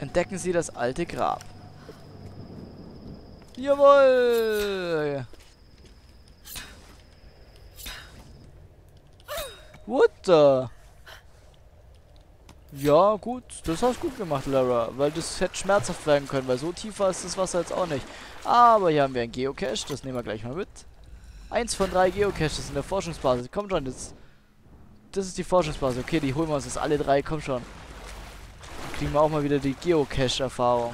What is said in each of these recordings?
Entdecken Sie das alte Grab. Jawohl! What the? Ja, gut. Das hast du gut gemacht, Lara. Weil das hätte schmerzhaft werden können, weil so tief war ist das Wasser jetzt auch nicht. Aber hier haben wir ein Geocache. Das nehmen wir gleich mal mit. Eins von drei Geocaches in der Forschungsbasis. Komm schon, jetzt. Das ist die Forschungsbasis. Okay, die holen wir uns jetzt alle drei. Komm schon. Kriegen wir auch mal wieder die Geocache-Erfahrung.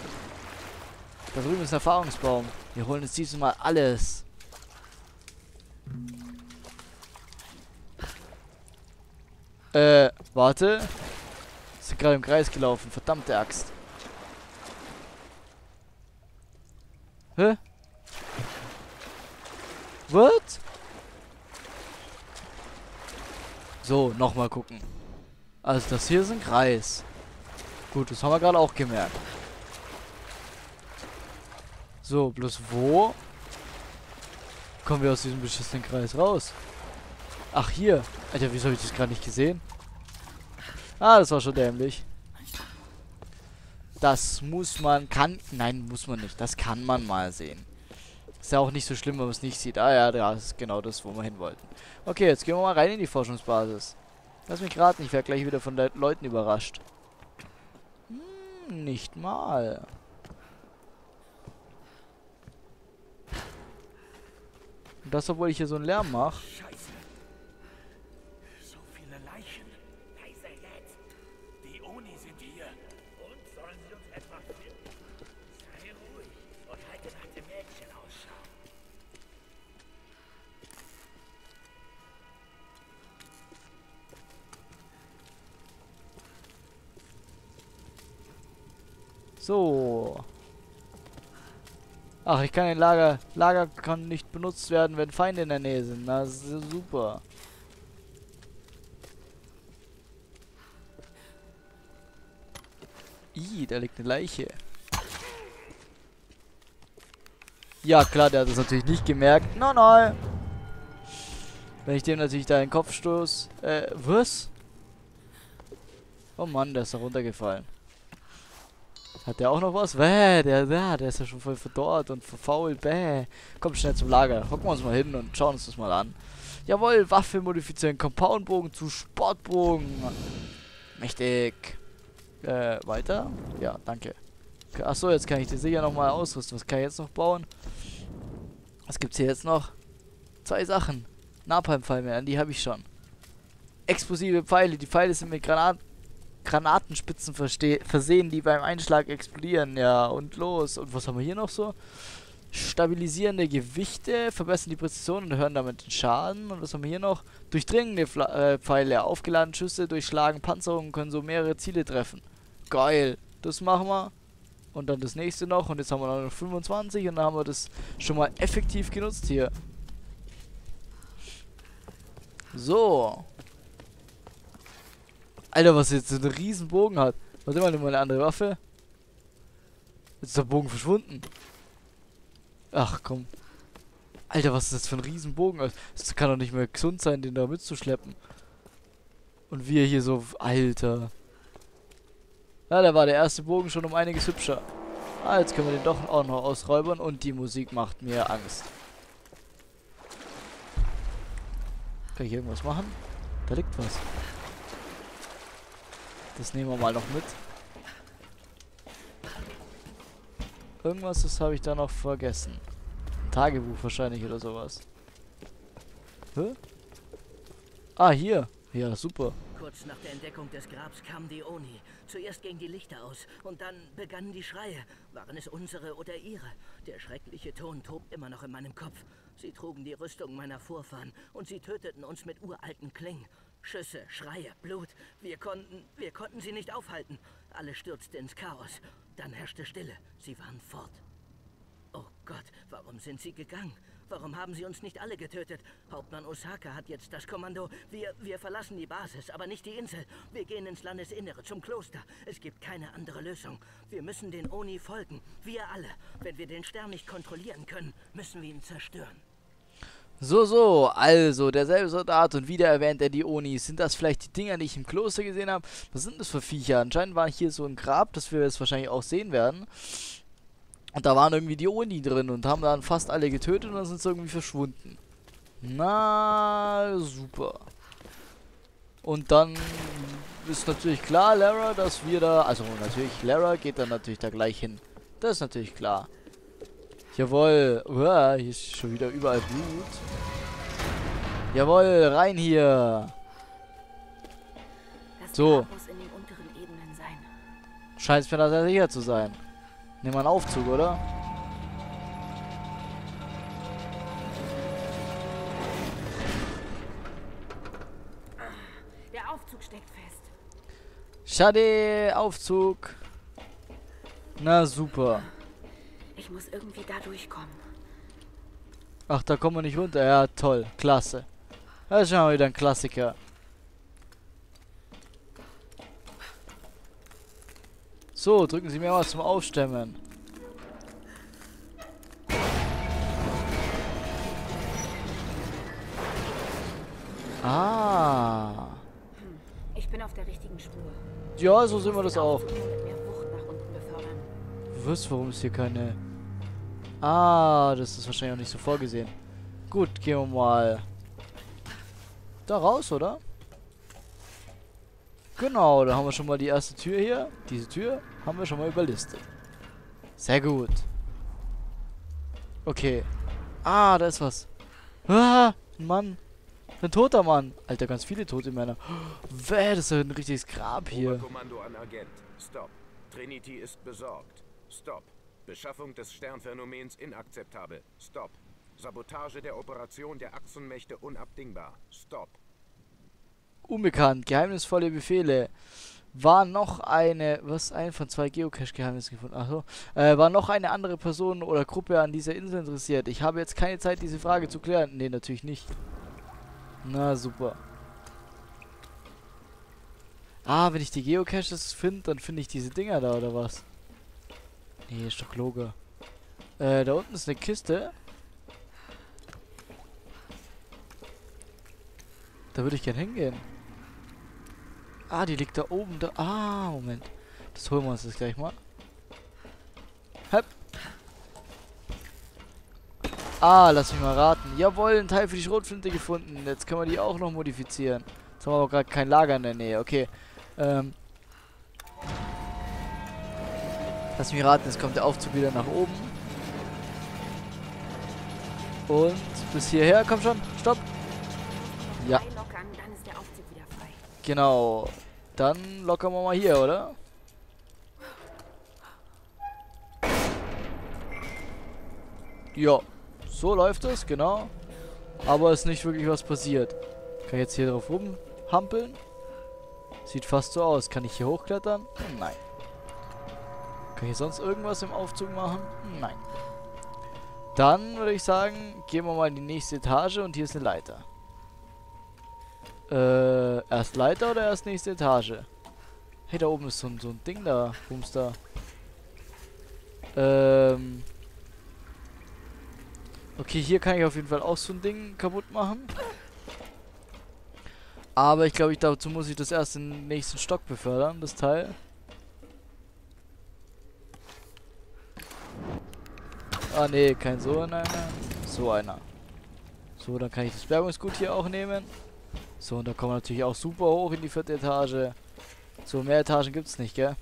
Da drüben ist ein Erfahrungsbaum. Wir holen uns dieses Mal alles. Äh, warte. Sind gerade im Kreis gelaufen. Verdammte Axt. Hä? What? So, nochmal gucken. Also das hier ist ein Kreis. Gut, das haben wir gerade auch gemerkt. So, bloß wo kommen wir aus diesem beschissenen Kreis raus? Ach, hier. Alter, wieso habe ich das gerade nicht gesehen? Ah, das war schon dämlich. Das muss man, kann, nein, muss man nicht. Das kann man mal sehen. Ist ja auch nicht so schlimm, wenn man es nicht sieht. Ah ja, das ist genau das, wo wir hin wollten. Okay, jetzt gehen wir mal rein in die Forschungsbasis. Lass mich raten, ich werde gleich wieder von den Leuten überrascht. Nicht mal. Und das, obwohl ich hier so einen Lärm mache. So. Ach, ich kann den Lager... Lager kann nicht benutzt werden, wenn Feinde in der Nähe sind. Na, das ist ja super. Ih, da liegt eine Leiche. Ja, klar, der hat das natürlich nicht gemerkt. No, no. Wenn ich dem natürlich da in den Kopf stoß. Äh, was? Oh Mann, der ist da runtergefallen. Hat der auch noch was? Bäh, der, der, der ist ja schon voll verdorrt und verfault. Bäh. Komm schnell zum Lager. Hocken wir uns mal hin und schauen uns das mal an. Jawohl, Waffe modifizieren. Compoundbogen zu Sportbogen. Mächtig. Äh, weiter? Ja, danke. Achso, jetzt kann ich die sicher nochmal ausrüsten. Was kann ich jetzt noch bauen? Was gibt's hier jetzt noch? Zwei Sachen. Napalmpfeil mehr, die habe ich schon. Explosive Pfeile. Die Pfeile sind mit Granaten Granatenspitzen versehen, die beim Einschlag explodieren. Ja, und los. Und was haben wir hier noch so? Stabilisierende Gewichte, verbessern die Präzision und erhöhen damit den Schaden. Und was haben wir hier noch? Durchdringende Fla äh, Pfeile, aufgeladene Schüsse durchschlagen Panzerungen, können so mehrere Ziele treffen. Geil. Das machen wir. Und dann das nächste noch. Und jetzt haben wir noch 25 und dann haben wir das schon mal effektiv genutzt hier. So. Alter, was jetzt so einen riesen Bogen hat. Warte mal, nimm mal eine andere Waffe. Jetzt ist der Bogen verschwunden. Ach, komm. Alter, was ist das für ein riesen Bogen? Das kann doch nicht mehr gesund sein, den da mitzuschleppen. Und wir hier so... Alter. Ja, da war der erste Bogen schon um einiges hübscher. Ah, jetzt können wir den doch auch noch ausräubern. Und die Musik macht mir Angst. Kann ich irgendwas machen? Da liegt was. Das nehmen wir mal noch mit. Irgendwas, das habe ich da noch vergessen. Ein Tagebuch wahrscheinlich oder sowas. Hä? Ah, hier. Ja, super. Kurz nach der Entdeckung des Grabs kamen die Oni. Zuerst gingen die Lichter aus und dann begannen die Schreie. Waren es unsere oder ihre? Der schreckliche Ton tobt immer noch in meinem Kopf. Sie trugen die Rüstung meiner Vorfahren und sie töteten uns mit uralten Klingen. Schüsse, Schreie, Blut. Wir konnten, wir konnten sie nicht aufhalten. Alle stürzte ins Chaos. Dann herrschte Stille. Sie waren fort. Oh Gott, warum sind sie gegangen? Warum haben sie uns nicht alle getötet? Hauptmann Osaka hat jetzt das Kommando. Wir, wir verlassen die Basis, aber nicht die Insel. Wir gehen ins Landesinnere, zum Kloster. Es gibt keine andere Lösung. Wir müssen den Oni folgen. Wir alle. Wenn wir den Stern nicht kontrollieren können, müssen wir ihn zerstören. So, so, also, derselbe Soldat und wieder erwähnt er die Onis. Sind das vielleicht die Dinger, die ich im Kloster gesehen habe? Was sind das für Viecher? Anscheinend war hier so ein Grab, das wir jetzt wahrscheinlich auch sehen werden. Und da waren irgendwie die Oni drin und haben dann fast alle getötet und dann sind sie irgendwie verschwunden. Na, super. Und dann ist natürlich klar, Lara, dass wir da... Also natürlich, Lara geht dann natürlich da gleich hin. Das ist natürlich klar. Jawohl. Uah, hier ist schon wieder überall Blut. Jawohl, rein hier. Das So. Scheint mir da sehr sicher zu sein. Nehmen wir einen Aufzug, oder? Der Aufzug steckt fest. Schade, Aufzug. Na super. Ich muss irgendwie da durchkommen. Ach, da kommen wir nicht runter. Ja, toll. Klasse. Das ist schon mal wieder ein Klassiker. So, drücken Sie mir was zum Aufstemmen. Ah. Ich bin auf der richtigen Spur. Ja, so sehen wir das auch. Du wirst, warum ist hier keine... Ah, das ist wahrscheinlich auch nicht so vorgesehen. Gut, gehen wir mal... Da raus, oder? Genau, da haben wir schon mal die erste Tür hier. Diese Tür haben wir schon mal überlistet. Sehr gut. Okay. Ah, da ist was. Ah, ein Mann. Ein toter Mann. Alter, ganz viele tote Männer. Wäh, das ist ein richtiges Grab hier. Oberkommando an Agent. Stop. Trinity ist besorgt. Stop. Beschaffung des Sternphänomens inakzeptabel. Stop. Sabotage der Operation der Achsenmächte unabdingbar. Stop. Unbekannt. Geheimnisvolle Befehle. War noch eine, was, ein von zwei Geocache-Geheimnissen gefunden. Achso. Äh, war noch eine andere Person oder Gruppe an dieser Insel interessiert? Ich habe jetzt keine Zeit, diese Frage zu klären. Nee, natürlich nicht. Na, super. Ah, wenn ich die Geocaches finde, dann finde ich diese Dinger da, oder was? Nee, ist doch Logo. Äh, da unten ist eine Kiste. Da würde ich gern hingehen. Ah, die liegt da oben. Da. Ah, Moment. Das holen wir uns jetzt gleich mal. Hep. Ah, lass mich mal raten. Jawohl, ein Teil für die Schrotflinte gefunden. Jetzt können wir die auch noch modifizieren. Jetzt haben wir aber gerade kein Lager in der Nähe. Okay. Ähm. Lass mich raten, jetzt kommt der Aufzug wieder nach oben. Und bis hierher, komm schon, stopp. Ja. Genau. Dann lockern wir mal hier, oder? Ja, so läuft es, genau. Aber ist nicht wirklich was passiert. Kann ich jetzt hier drauf rumhampeln? Sieht fast so aus. Kann ich hier hochklettern? Nein. Kann ich sonst irgendwas im Aufzug machen? Nein. Dann würde ich sagen, gehen wir mal in die nächste Etage und hier ist eine Leiter. Äh, erst Leiter oder erst nächste Etage? Hey, da oben ist so ein, so ein Ding da. Bums da. Ähm. Okay, hier kann ich auf jeden Fall auch so ein Ding kaputt machen. Aber ich glaube, ich dazu muss ich das erst in den nächsten Stock befördern, das Teil. Ah, nee, kein so einer. So einer. So, dann kann ich das Bergungsgut hier auch nehmen. So, und da kommen wir natürlich auch super hoch in die vierte Etage. So, mehr Etagen gibt's nicht, gell?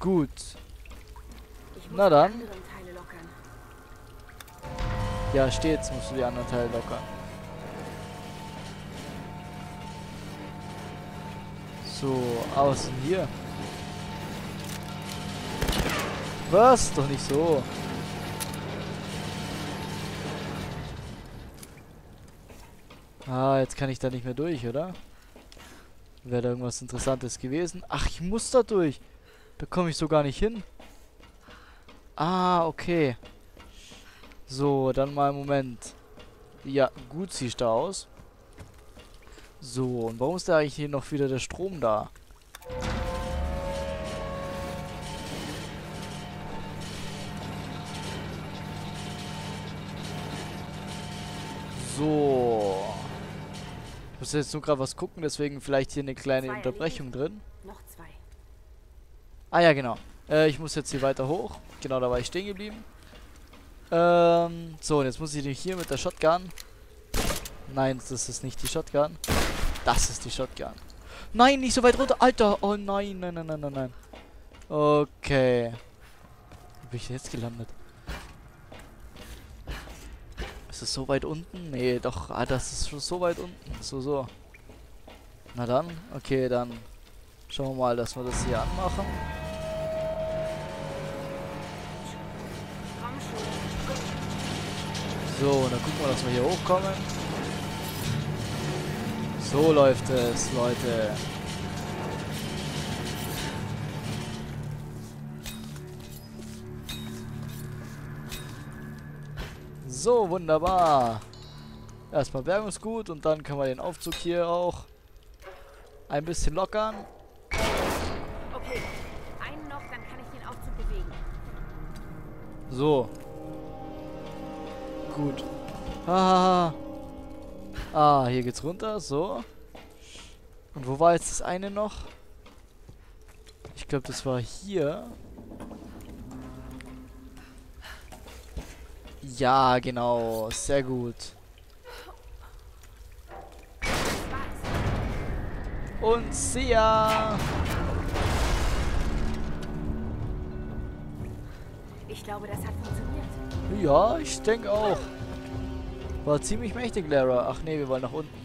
Gut. Na dann. Ja, stets musst du die anderen Teile lockern. So, denn hier? Was? Doch nicht so. Ah, jetzt kann ich da nicht mehr durch, oder? Wäre da irgendwas Interessantes gewesen? Ach, ich muss da durch. Da komme ich so gar nicht hin. Ah, okay. So, dann mal einen Moment. Ja, gut sieht da aus. So, und warum ist da eigentlich hier noch wieder der Strom da? Muss jetzt nur gerade was gucken, deswegen vielleicht hier eine kleine Zwei Unterbrechung drin. Noch zwei. Ah ja, genau. Äh, ich muss jetzt hier weiter hoch. Genau, da war ich stehen geblieben. Ähm, so, und jetzt muss ich hier mit der Shotgun. Nein, das ist nicht die Shotgun. Das ist die Shotgun. Nein, nicht so weit runter. Alter, oh nein, nein, nein, nein, nein, nein. Okay. Wo bin ich jetzt gelandet? Ist es so weit unten? Nee, doch. Ah, das ist schon so weit unten. So, so. Na dann. Okay, dann schauen wir mal, dass wir das hier anmachen. So, und dann gucken wir, dass wir hier hochkommen. So läuft es, Leute. So, wunderbar. Erstmal Bergungsgut und dann können wir den Aufzug hier auch ein bisschen lockern. Okay. Einen noch, dann kann ich den Aufzug bewegen. So. Gut. Ah. Ah, hier geht's runter. So. Und wo war jetzt das eine noch? Ich glaube, das war hier. Ja, genau. Sehr gut. Und see ya. Ich glaube, das hat funktioniert. Ja, ich denke auch. War ziemlich mächtig, Lara. Ach nee, wir wollen nach unten.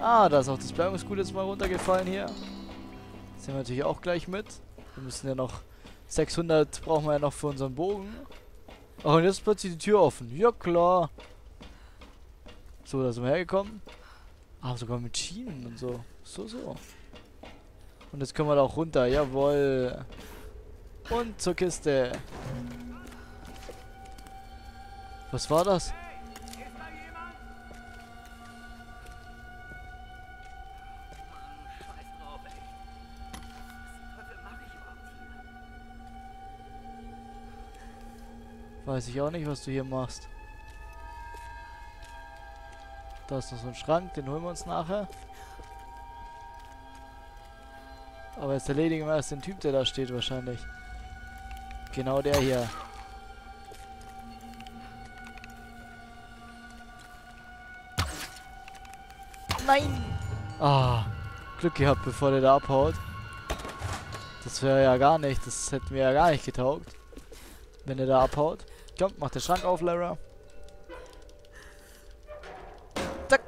Ah, da ist auch das Bergungsgut jetzt mal runtergefallen hier. Das nehmen wir natürlich auch gleich mit. Wir müssen ja noch... 600 brauchen wir ja noch für unseren Bogen. Ach, und jetzt ist plötzlich die Tür offen. Ja, klar. So, da sind wir hergekommen. Ah, sogar mit Schienen und so. So, so. Und jetzt können wir da auch runter. Jawohl. Und zur Kiste. Was war das? Weiß ich auch nicht, was du hier machst. Da ist noch so ein Schrank, den holen wir uns nachher. Aber jetzt erledigen wir erst den Typ, der da steht wahrscheinlich. Genau der hier. Nein! Ah, Glück gehabt, bevor der da abhaut. Das wäre ja gar nicht, das hätte mir ja gar nicht getaugt. Wenn er da abhaut. Komm, mach den Schrank auf, Lara. Zack.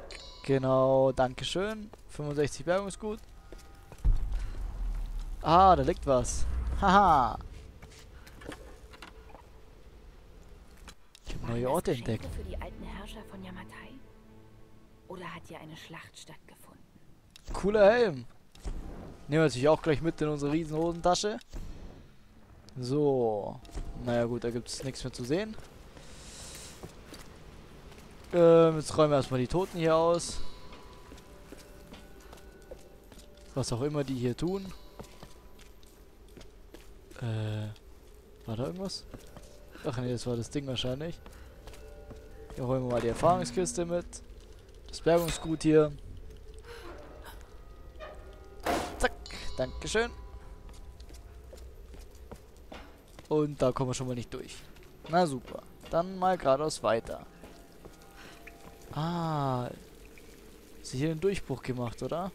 Genau, dankeschön. 65 Bergungsgut. Ah, da liegt was. Haha. Ich habe neue Orte entdeckt. für die alten Herrscher von Yamatai? Oder hat hier eine Schlacht stattgefunden? Cooler Helm. Nehmen wir natürlich auch gleich mit in unsere riesen Hosentasche. So. Naja gut, da gibt es nichts mehr zu sehen. Ähm, jetzt räumen wir erstmal die Toten hier aus. Was auch immer die hier tun. Äh, war da irgendwas? Ach nee, das war das Ding wahrscheinlich. Hier holen wir mal die Erfahrungskiste mit. Das Bergungsgut hier. Zack, Dankeschön. Und da kommen wir schon mal nicht durch. Na super. Dann mal geradeaus weiter. Ah. Sie hier den Durchbruch gemacht, oder?